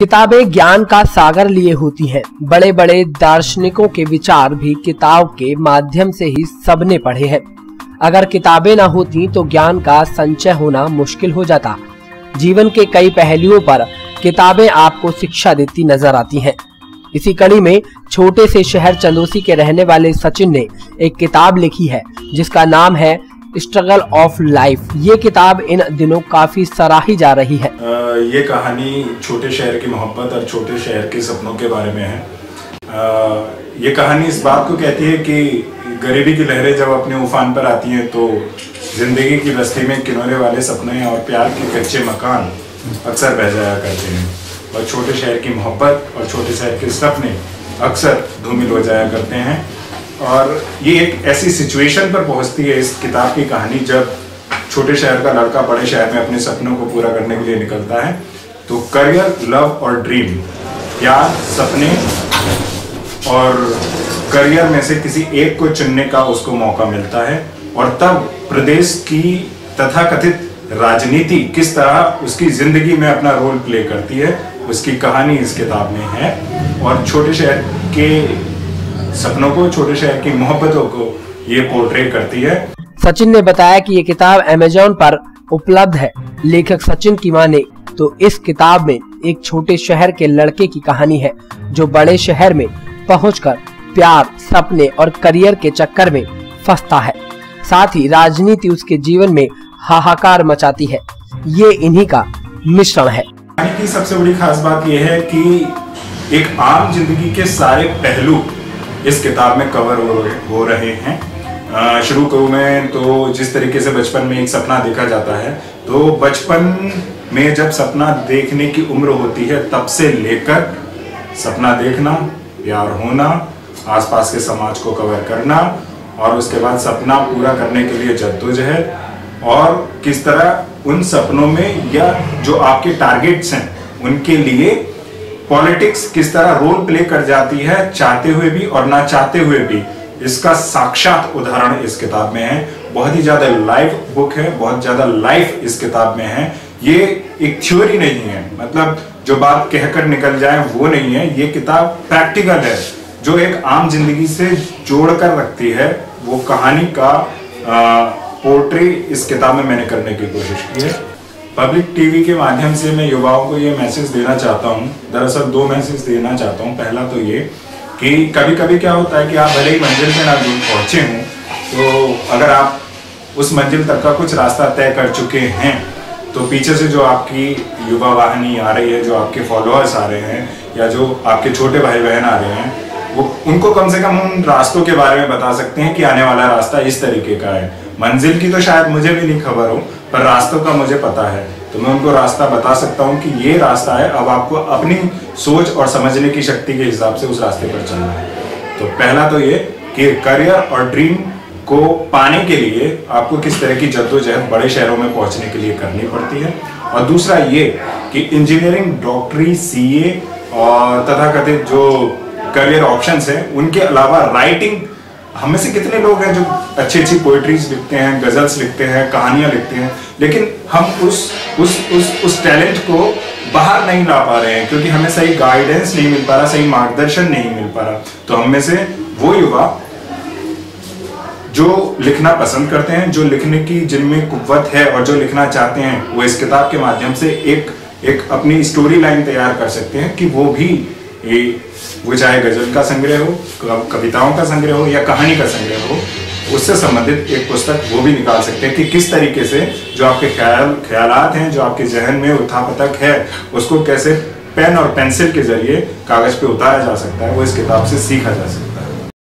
किताबें ज्ञान का सागर लिए होती हैं। बड़े बड़े दार्शनिकों के विचार भी किताब के माध्यम से ही सबने पढ़े हैं। अगर किताबें ना होती तो ज्ञान का संचय होना मुश्किल हो जाता। जीवन के कई पहलुओं पर किताबें आपको शिक्षा देती नज़र आती हैं। इसी कड़ी में छोटे से शहर चंदोसी के रहने वाले सचिन ने एक किताब लिखी है, जिसका नाम है स्ट्रगल ऑफ़ लाइफ ये किताब इन दिनों काफ़ी सराही जा रही है। आ, ये कहानी छोटे शहर की मोहब्बत और छोटे शहर के सपनों के बारे में है। आ, ये कहानी इस बात को कहती है कि गरीबी की लहरें जब अपने उफान पर आती हैं तो ज़िंदगी की बस्ती में किनारे वाले सपने और प्यार के कच्चे मकान अक्सर बह जाया करते हैं। और छोटे शहर की मोहब्बत और छोटे शहर के सपने अक्सर धूमिल हो जाया करते हैं। और ये एक ऐसी सिचुएशन पर पहुँचती है इस किताब की कहानी जब छोटे शहर का लड़का बड़े शहर में अपने सपनों को पूरा करने के लिए निकलता है तो करियर, लव और ड्रीम या सपने और करियर में से किसी एक को चुनने का उसको मौका मिलता है और तब प्रदेश की तथाकथित राजनीति किस तरह उसकी ज़िंदगी में अपना रोल प्ले करती है, उसकी कहानी इस किताब में है। और छोटे शहर के सपनों को छोटे शहर की मोहब्बतों को ये पोर्ट्रेट करती है। सचिन ने बताया कि ये किताब अमेजोन पर उपलब्ध है। लेखक सचिन की माने तो इस किताब में एक छोटे शहर के लड़के की कहानी है जो बड़े शहर में पहुंचकर प्यार सपने और करियर के चक्कर में फंसता है। साथ ही राजनीति उसके जीवन में हाहाकार मचाती है। ये इन्हीं का मिश्रण है। की सबसे बड़ी खास बात यह है कि एक आम ज़िंदगी के सारे पहलू इस किताब में कवर हो, रहे हैं शुरू करूँ मैं तो जिस तरीके से बचपन में एक सपना देखा जाता है तो बचपन में जब सपना देखने की उम्र होती है तब से लेकर सपना देखना प्यार होना आसपास के समाज को कवर करना और उसके बाद सपना पूरा करने के लिए जद्दोजहद और किस तरह उन सपनों में या जो आपके टारगेट्स हैं उनके लिए पॉलिटिक्स किस तरह रोल प्ले कर जाती है, चाहते हुए भी और ना चाहते हुए भी। इसका साक्षात उदाहरण इस किताब में है। बहुत ही ज़्यादा लाइव बुक है, बहुत ज़्यादा लाइफ इस किताब में है। ये एक थ्योरी नहीं है। मतलब जो बात कहकर निकल जाए, वो नहीं है। ये किताब प्रैक्टिकल है। जो एक आम ज़िंदगी से जोड़कर रखती है, वो कहानी का पोर्ट्री इस किताब में मैंने करने की कोशिश की है। पब्लिक टीवी के माध्यम से मैं युवाओं को ये मैसेज देना चाहता हूँ। दरअसल दो मैसेज देना चाहता हूँ। पहला तो ये कि कभी कभी क्या होता है कि आप भले ही मंजिल पे ना पहुँचे हों तो अगर आप उस मंजिल तक का कुछ रास्ता तय कर चुके हैं तो पीछे से जो आपकी युवा वाहिनी आ रही है, जो आपके फॉलोअर्स आ रहे हैं, या जो आपके छोटे भाई बहन आ रहे हैं वो उनको कम से कम उन रास्तों के बारे में बता सकते हैं कि आने वाला रास्ता इस तरीके का है। मंजिल की तो शायद मुझे भी नहीं खबर हो, पर रास्तों का मुझे पता है। तो मैं उनको रास्ता बता सकता हूँ कि ये रास्ता है, अब आपको अपनी सोच और समझने की शक्ति के हिसाब से उस रास्ते पर चलना है। तो पहला तो ये कि करियर और ड्रीम को पाने के लिए आपको किस तरह की जद्दोजहद बड़े शहरों में पहुँचने के लिए करनी पड़ती है। और दूसरा ये कि इंजीनियरिंग, डॉक्टरी, सीए और तथाकथित जो करियर ऑप्शंस हैं, उनके अलावा राइटिंग हम से कितने लोग हैं जो अच्छी अच्छी पोइट्रीज लिखते हैं गजल्स लिखते हैं, कहानियाँ लिखते हैं, लेकिन हम उस उस उस उस टैलेंट को बाहर नहीं ला पा रहे हैं, क्योंकि हमें सही गाइडेंस नहीं मिल पा रहा, सही मार्गदर्शन नहीं मिल पा रहा। तो हम में से वो युवा जो लिखना पसंद करते हैं, जो लिखने की जिनमें कुत है और जो लिखना चाहते हैं, वो इस किताब के माध्यम से एक एक अपनी स्टोरी लाइन तैयार कर सकते हैं कि वो भी ये वो चाहे गज़ल का संग्रह हो कविताओं का संग्रह हो या कहानी का संग्रह हो, उससे संबंधित एक पुस्तक वो भी निकाल सकते हैं कि किस तरीके से जो आपके ख्याल ख्याल हैं, जो आपके जहन में उठापतक है, उसको कैसे पेन और पेंसिल के ज़रिए कागज़ पे उतारा जा सकता है, वो इस किताब से सीखा जा सकता है।